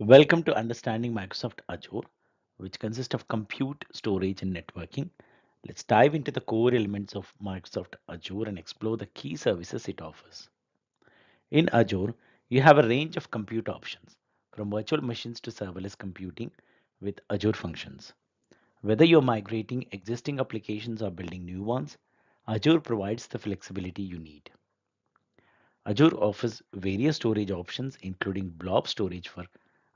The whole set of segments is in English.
Welcome to Understanding Microsoft Azure, which consists of compute, storage, and networking. Let's dive into the core elements of Microsoft Azure and explore the key services it offers. In Azure, you have a range of compute options, from virtual machines to serverless computing with Azure Functions. Whether you're migrating existing applications or building new ones, Azure provides the flexibility you need. Azure offers various storage options, including blob storage for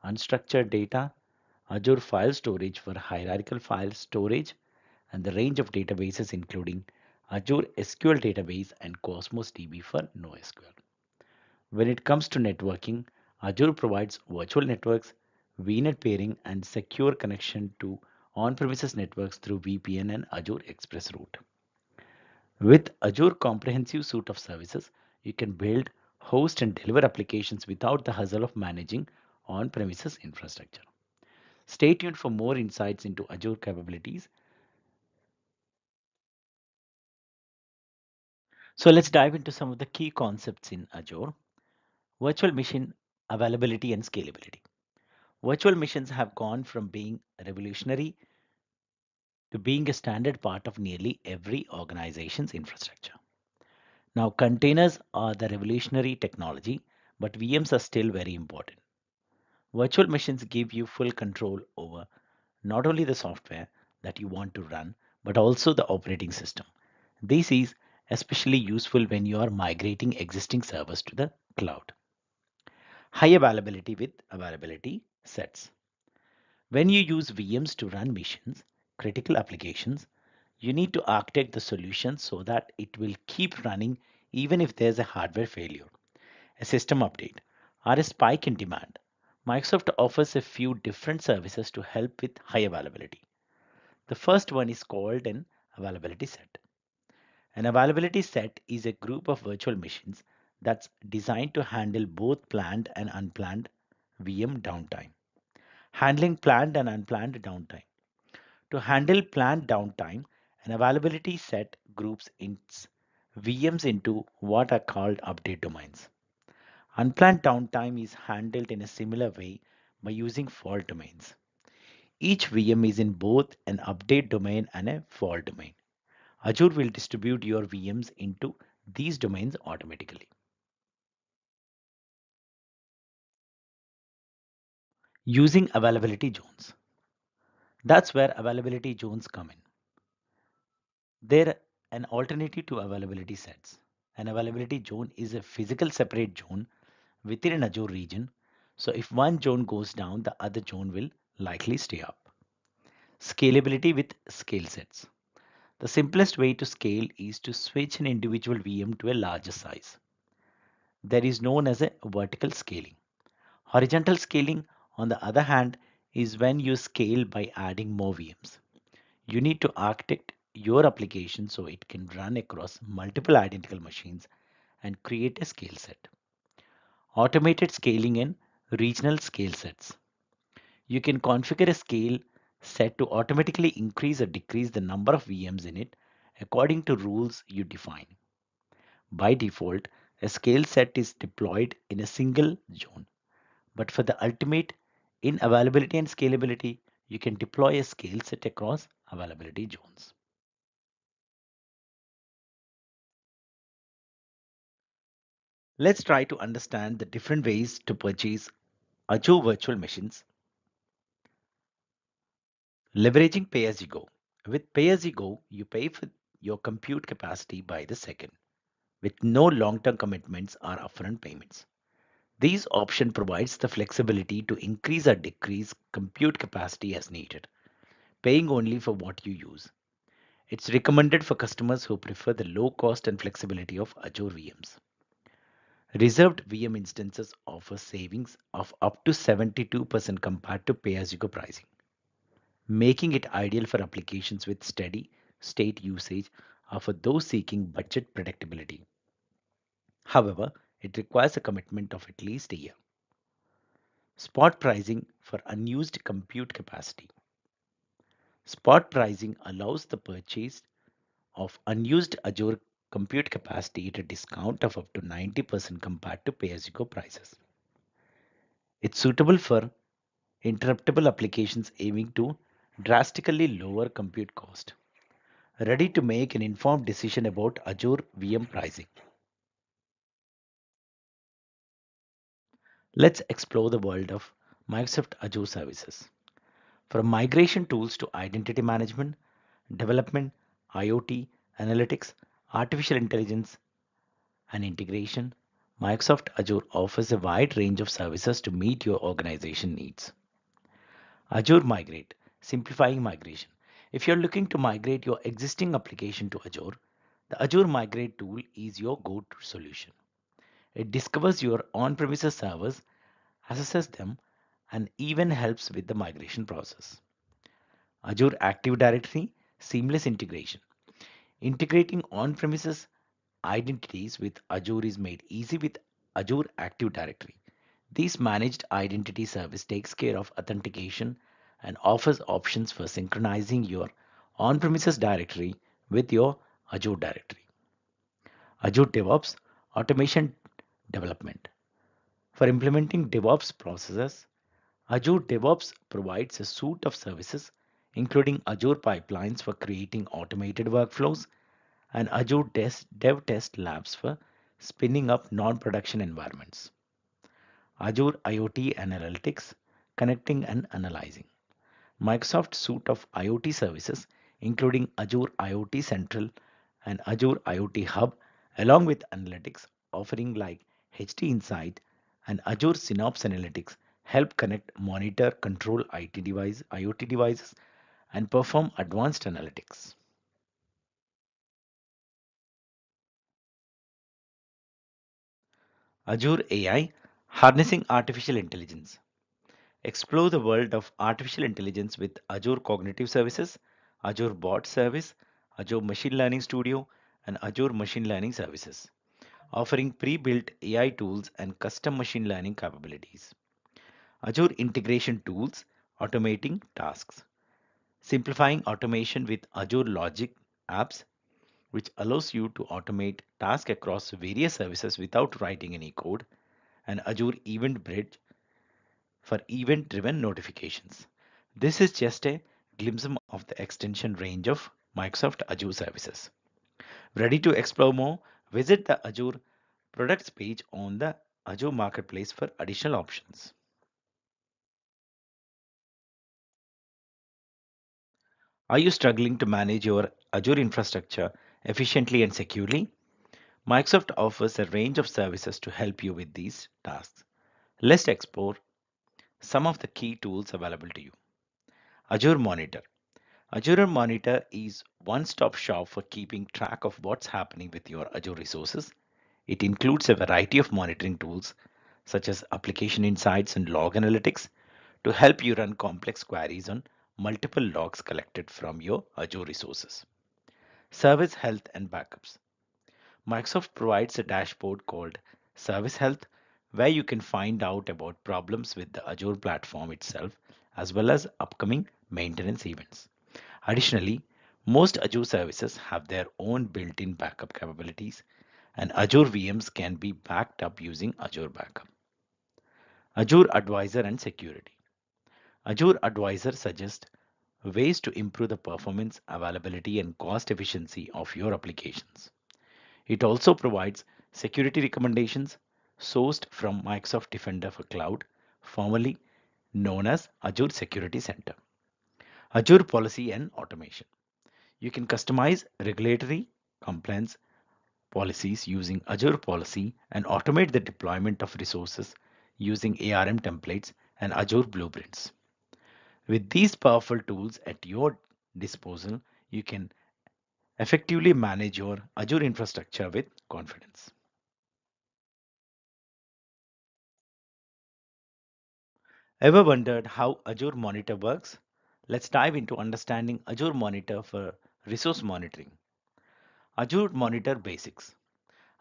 unstructured data, Azure File Storage for hierarchical file storage, and the range of databases including Azure SQL Database and Cosmos DB for NoSQL. When it comes to networking, Azure provides virtual networks, VNet peering, and secure connection to on-premises networks through VPN and Azure Express Route. With Azure comprehensive suite of services, you can build, host, and deliver applications without the hassle of managing on-premises infrastructure. Stay tuned for more insights into Azure capabilities. So let's dive into some of the key concepts in Azure. Virtual machine availability and scalability. Virtual machines have gone from being revolutionary to being a standard part of nearly every organization's infrastructure. Now, containers are the revolutionary technology, but VMs are still very important. Virtual machines give you full control over not only the software that you want to run, but also the operating system. This is especially useful when you are migrating existing servers to the cloud. High availability with availability sets. When you use VMs to run missions, critical applications, you need to architect the solution so that it will keep running even if there's a hardware failure, a system update, or a spike in demand. Microsoft offers a few different services to help with high availability. The first one is called an availability set. An availability set is a group of virtual machines that's designed to handle both planned and unplanned VM downtime. Handling planned and unplanned downtime. To handle planned downtime, an availability set groups its VMs into what are called update domains. Unplanned downtime is handled in a similar way by using fault domains. Each VM is in both an update domain and a fault domain. Azure will distribute your VMs into these domains automatically. Using availability zones. That's where availability zones come in. They're an alternative to availability sets. An availability zone is a physical separate zone within an Azure region. So if one zone goes down, the other zone will likely stay up. Scalability with scale sets. The simplest way to scale is to switch an individual VM to a larger size. There is known as a vertical scaling. Horizontal scaling, on the other hand, is when you scale by adding more VMs. You need to architect your application so it can run across multiple identical machines and create a scale set. Automated scaling in regional scale sets. You can configure a scale set to automatically increase or decrease the number of VMs in it according to rules you define. By default, a scale set is deployed in a single zone. But for the ultimate in availability and scalability, you can deploy a scale set across availability zones. Let's try to understand the different ways to purchase Azure virtual machines. Leveraging pay-as-you-go. With pay-as-you-go, you pay for your compute capacity by the second, with no long-term commitments or upfront payments. This option provides the flexibility to increase or decrease compute capacity as needed, paying only for what you use. It's recommended for customers who prefer the low cost and flexibility of Azure VMs. Reserved VM instances offer savings of up to 72% compared to pay-as-you-go pricing, making it ideal for applications with steady state usage or for those seeking budget predictability. However, it requires a commitment of at least a year. Spot pricing for unused compute capacity. Spot pricing allows the purchase of unused Azure compute capacity at a discount of up to 90% compared to pay-as-you-go prices. It's suitable for interruptible applications aiming to drastically lower compute cost. Ready to make an informed decision about Azure VM pricing. Let's explore the world of Microsoft Azure services. From migration tools to identity management, development, IoT, analytics, artificial intelligence, and integration, Microsoft Azure offers a wide range of services to meet your organization needs. Azure Migrate, simplifying migration. If you're looking to migrate your existing application to Azure, the Azure Migrate tool is your go-to solution. It discovers your on-premises servers, assesses them, and even helps with the migration process. Azure Active Directory, seamless integration. Integrating on-premises identities with Azure is made easy with Azure Active Directory. This managed identity service takes care of authentication and offers options for synchronizing your on-premises directory with your Azure directory. Azure DevOps Automation Development. For implementing DevOps processes, Azure DevOps provides a suite of services including Azure pipelines for creating automated workflows and Azure Dev Test Labs for spinning up non-production environments. Azure IoT Analytics, connecting and analyzing. Microsoft suite of IoT services, including Azure IoT Central and Azure IoT Hub, along with analytics offering like HD Insight and Azure Synapse Analytics help connect, monitor, control IT device, IoT devices, and perform advanced analytics. Azure AI, harnessing artificial intelligence. Explore the world of artificial intelligence with Azure Cognitive Services, Azure Bot Service, Azure Machine Learning Studio, and Azure Machine Learning Services, offering pre-built AI tools and custom machine learning capabilities. Azure Integration Tools, automating tasks. Simplifying automation with Azure Logic apps, which allows you to automate tasks across various services without writing any code, and Azure Event Bridge, for event-driven notifications. This is just a glimpse of the extension range of Microsoft Azure services. Ready to explore more? Visit the Azure products page on the Azure Marketplace for additional options. Are you struggling to manage your Azure infrastructure efficiently and securely? Microsoft offers a range of services to help you with these tasks. Let's explore some of the key tools available to you. Azure Monitor. Azure Monitor is one-stop shop for keeping track of what's happening with your Azure resources. It includes a variety of monitoring tools such as application insights and log analytics to help you run complex queries on multiple logs collected from your Azure resources. Service health and backups. Microsoft provides a dashboard called Service Health where you can find out about problems with the Azure platform itself as well as upcoming maintenance events. Additionally, most Azure services have their own built-in backup capabilities and Azure VMs can be backed up using Azure Backup. Azure Advisor and Security. Azure Advisor suggests ways to improve the performance, availability, and cost efficiency of your applications. It also provides security recommendations, sourced from Microsoft Defender for Cloud, formerly known as Azure Security Center. Azure Policy and Automation. You can customize regulatory compliance policies using Azure Policy and automate the deployment of resources using ARM templates and Azure Blueprints. With these powerful tools at your disposal, you can effectively manage your Azure infrastructure with confidence. Ever wondered how Azure Monitor works? Let's dive into understanding Azure Monitor for resource monitoring. Azure Monitor Basics.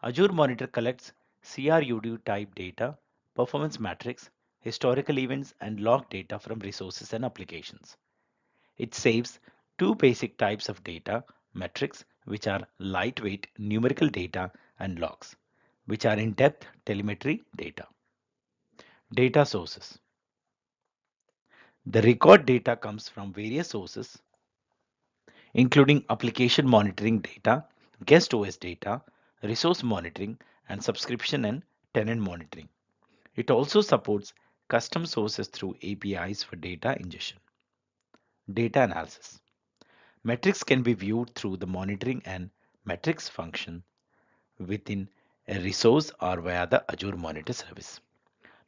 Azure Monitor collects CRUD type data, performance metrics, historical events, and log data from resources and applications. It saves two basic types of data, metrics, which are lightweight numerical data, and logs, which are in-depth telemetry data. Data sources. The record data comes from various sources, including application monitoring data, guest OS data, resource monitoring, and subscription and tenant monitoring. It also supports custom sources through APIs for data ingestion. Data analysis. Metrics can be viewed through the monitoring and metrics function within a resource or via the Azure Monitor service.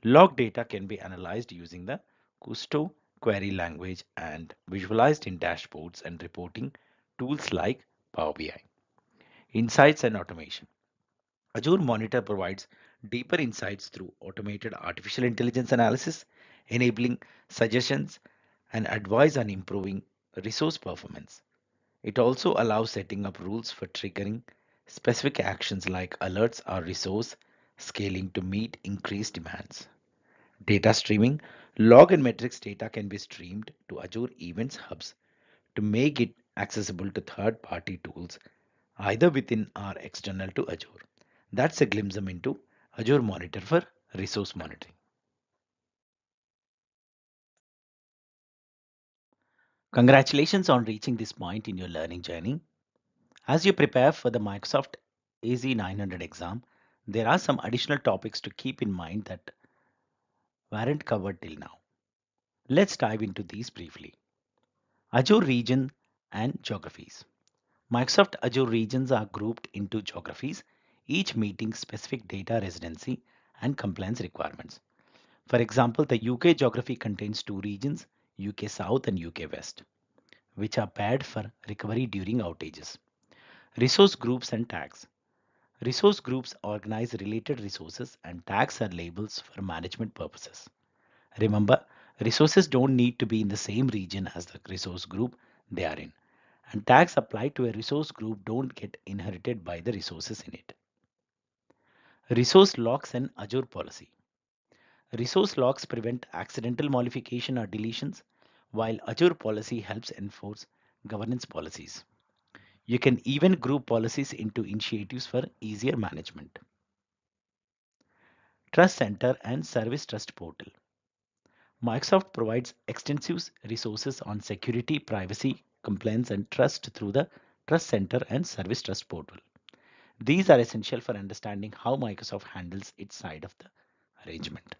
Log data can be analyzed using the Kusto query language and visualized in dashboards and reporting tools like Power BI. Insights and automation. Azure Monitor provides deeper insights through automated artificial intelligence analysis, enabling suggestions and advice on improving resource performance. It also allows setting up rules for triggering specific actions like alerts or resource scaling to meet increased demands. Data streaming, log and metrics data can be streamed to Azure Events Hubs to make it accessible to third-party tools either within or external to Azure. That's a glimpse into Azure Monitor for resource monitoring. Congratulations on reaching this point in your learning journey. As you prepare for the Microsoft AZ900 exam, there are some additional topics to keep in mind that weren't covered till now. Let's dive into these briefly. Azure region and geographies. Microsoft Azure regions are grouped into geographies, each meeting specific data residency and compliance requirements. For example, the UK geography contains two regions, UK South and UK West, which are paired for recovery during outages. Resource groups and tags. Resource groups organize related resources and tags are labels for management purposes. Remember, resources don't need to be in the same region as the resource group they are in. And tags applied to a resource group don't get inherited by the resources in it. Resource locks and Azure policy. Resource locks prevent accidental modification or deletions, while Azure policy helps enforce governance policies. You can even group policies into initiatives for easier management. Trust Center and Service Trust Portal. Microsoft provides extensive resources on security, privacy, compliance, and trust through the Trust Center and Service Trust Portal. These are essential for understanding how Microsoft handles its side of the arrangement.